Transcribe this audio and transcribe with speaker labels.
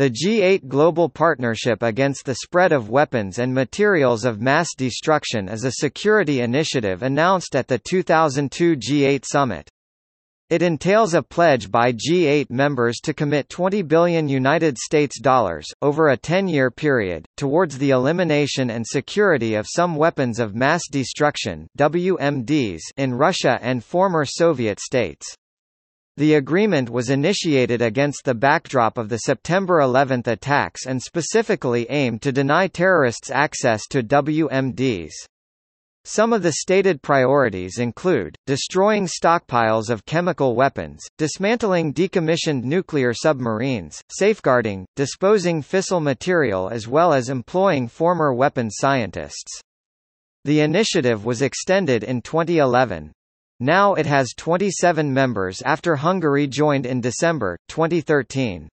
Speaker 1: The G8 Global Partnership Against the Spread of Weapons and Materials of Mass Destruction is a security initiative announced at the 2002 G8 summit. It entails a pledge by G8 members to commit 20 billion United States dollars over a 10-year period towards the elimination and security of some weapons of mass destruction (WMDs) in Russia and former Soviet states. The agreement was initiated against the backdrop of the September 11 attacks and specifically aimed to deny terrorists access to WMDs. Some of the stated priorities include, destroying stockpiles of chemical weapons, dismantling decommissioned nuclear submarines, safeguarding, disposing fissile material as well as employing former weapons scientists. The initiative was extended in 2011. Now it has 27 members after Hungary joined in December, 2013.